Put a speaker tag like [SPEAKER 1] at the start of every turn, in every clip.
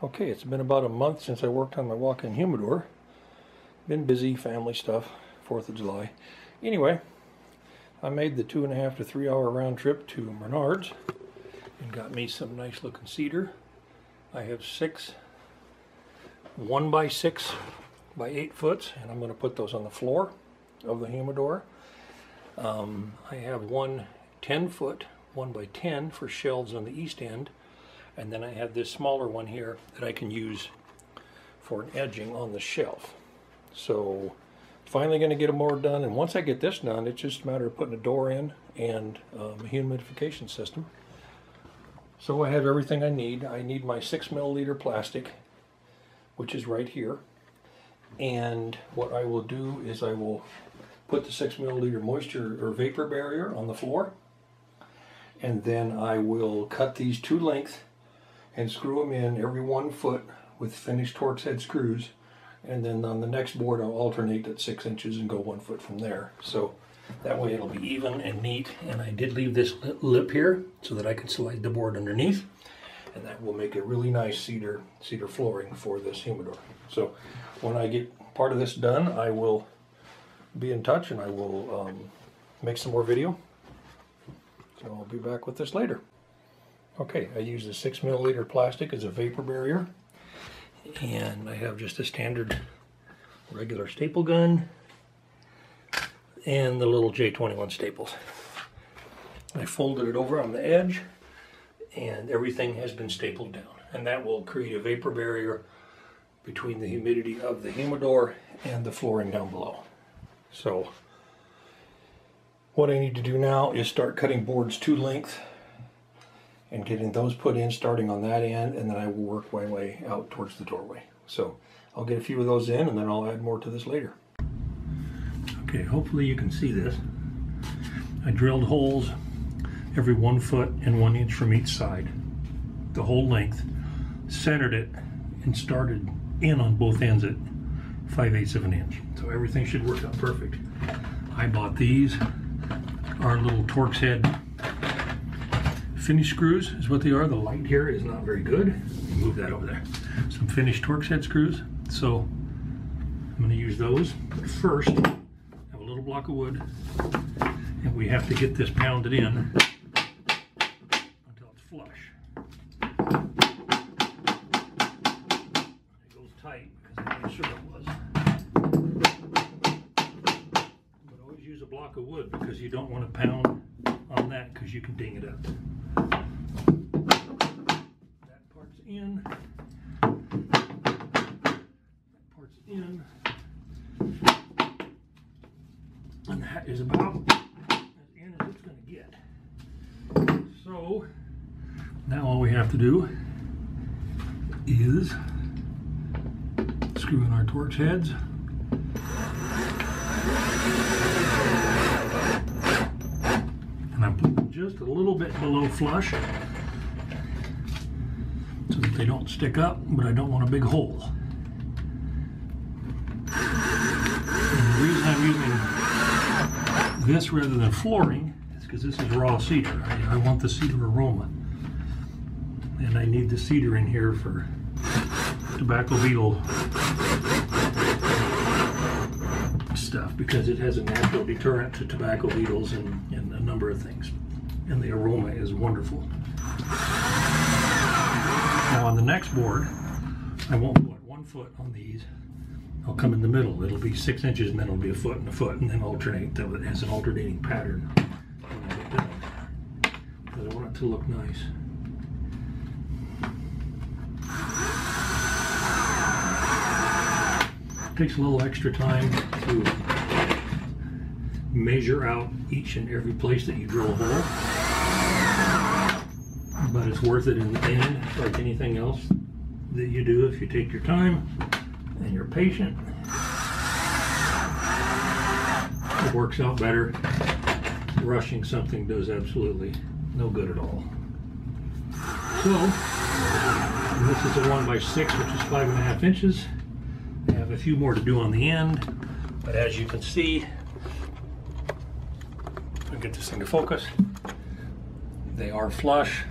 [SPEAKER 1] Okay, it's been about a month since I worked on my walk-in humidor. Been busy, family stuff, 4th of July. Anyway, I made the two and a half to three hour round trip to Menards and got me some nice looking cedar. I have six one by six by eight foots and I'm going to put those on the floor of the humidor. Um, I have one 10 foot one by 10 for shelves on the east end and then I have this smaller one here that I can use for an edging on the shelf. So finally going to get a more done. And once I get this done, it's just a matter of putting a door in and um, a humidification system. So I have everything I need. I need my six milliliter plastic, which is right here. And what I will do is I will put the six milliliter moisture or vapor barrier on the floor. And then I will cut these two length and screw them in every one foot with finished Torx head screws. And then on the next board, I'll alternate at six inches and go one foot from there. So that way it'll be even and neat. And I did leave this lip here so that I can slide the board underneath. And that will make a really nice cedar, cedar flooring for this humidor. So when I get part of this done, I will be in touch and I will um, make some more video. So I'll be back with this later. Okay, I use a six milliliter plastic as a vapor barrier. And I have just a standard regular staple gun and the little J21 staples. I folded it over on the edge and everything has been stapled down. And that will create a vapor barrier between the humidity of the humidor and the flooring down below. So what I need to do now is start cutting boards to length and getting those put in starting on that end and then I will work my way out towards the doorway. So I'll get a few of those in and then I'll add more to this later. Okay, hopefully you can see this. I drilled holes every one foot and one inch from each side, the whole length, centered it and started in on both ends at 5 eighths of an inch. So everything should work out perfect. I bought these, our little Torx head finished screws is what they are. The light here is not very good. Move that over there. Some finished Torx head screws. So I'm going to use those. But first, have a little block of wood, and we have to get this pounded in until it's flush. It goes tight because I made sure it was. But always use a block of wood because you don't want to pound on that because you can ding it up. In. That part's in. And that is about as in as it's going to get. So now all we have to do is screw in our Torx heads. And I put them just a little bit below flush so that they don't stick up, but I don't want a big hole. And the reason I'm using this rather than flooring is because this is raw cedar. I, I want the cedar aroma. And I need the cedar in here for tobacco beetle stuff because it has a natural deterrent to tobacco beetles and, and a number of things. And the aroma is wonderful. Now on the next board, I won't put one foot on these. I'll come in the middle. It'll be six inches and then it'll be a foot and a foot and then alternate it has an alternating pattern I want it to look nice. Takes a little extra time to measure out each and every place that you drill a hole but it's worth it in the end, like anything else that you do if you take your time and you're patient. It works out better. Rushing something does absolutely no good at all. So, this is a one by six, which is five and a half inches. I have a few more to do on the end, but as you can see, I'll get this thing to focus. They are flush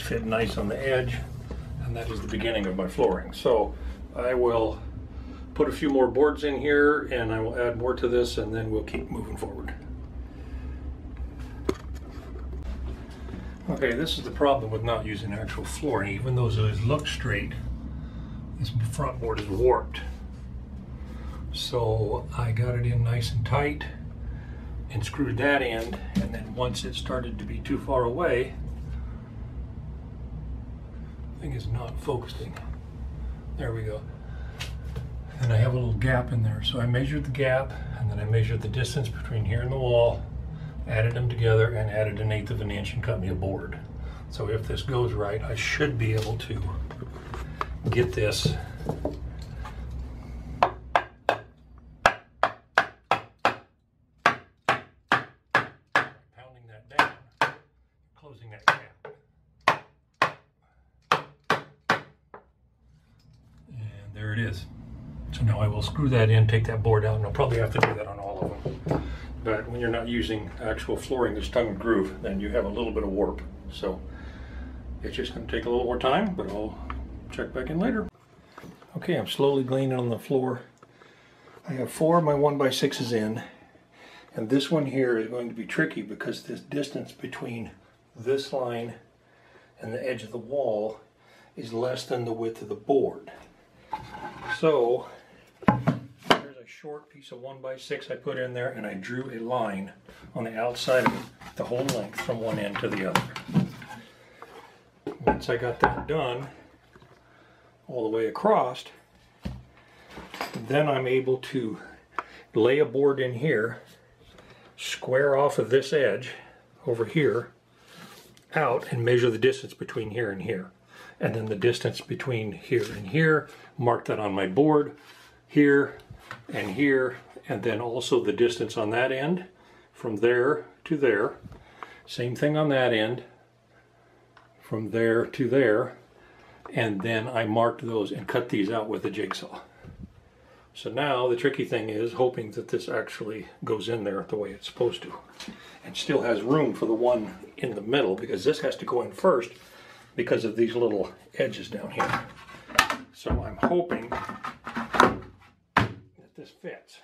[SPEAKER 1] fit nice on the edge. and that is the beginning of my flooring. So I will put a few more boards in here and I will add more to this and then we'll keep moving forward. Okay, this is the problem with not using actual flooring. Even though those look straight, this front board is warped. So I got it in nice and tight and screwed that end and then once it started to be too far away thing is not focusing. There we go. And I have a little gap in there. So I measured the gap and then I measured the distance between here and the wall added them together and added an eighth of an inch and cut me a board. So if this goes right I should be able to get this pounding that down, closing that gap. And there it is. Now I will screw that in, take that board out, and I'll probably have to do that on all of them. But when you're not using actual flooring that's tongue and groove, then you have a little bit of warp. So it's just gonna take a little more time, but I'll check back in later. Okay, I'm slowly gleaning on the floor. I have four of my one by sixes in, and this one here is going to be tricky because this distance between this line and the edge of the wall is less than the width of the board. So short piece of one by six I put in there and I drew a line on the outside of it, the whole length from one end to the other. Once I got that done, all the way across, then I'm able to lay a board in here, square off of this edge over here, out and measure the distance between here and here. And then the distance between here and here, mark that on my board, here and here, and then also the distance on that end from there to there. Same thing on that end, from there to there, and then I marked those and cut these out with a jigsaw. So now the tricky thing is hoping that this actually goes in there the way it's supposed to and still has room for the one in the middle because this has to go in first because of these little edges down here. So I'm hoping this fits.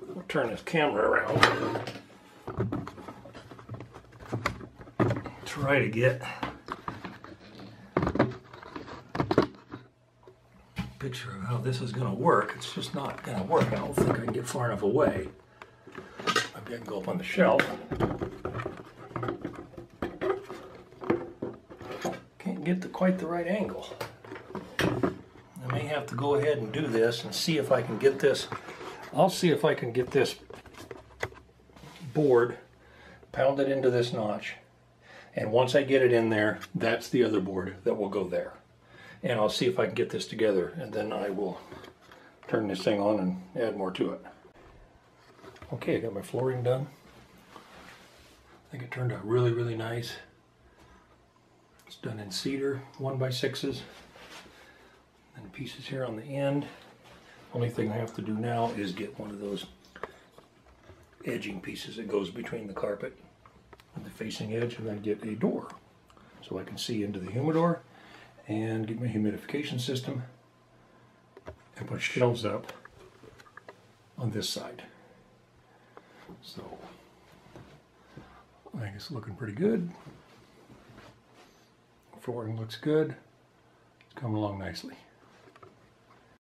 [SPEAKER 1] We'll turn this camera around. Try to get picture of how this is going to work. It's just not going to work. I don't think I can get far enough away. Maybe I can go up on the shelf. Can't get to quite the right angle. Have to go ahead and do this and see if I can get this. I'll see if I can get this board pounded into this notch. And once I get it in there, that's the other board that will go there and I'll see if I can get this together and then I will turn this thing on and add more to it. Okay, I got my flooring done. I think it turned out really, really nice. It's done in cedar, one by sixes, and pieces here on the end. Only thing I have to do now is get one of those edging pieces that goes between the carpet and the facing edge and then get a door so I can see into the humidor and get my humidification system and put shelves up on this side. So I think it's looking pretty good. Flooring looks good. It's coming along nicely.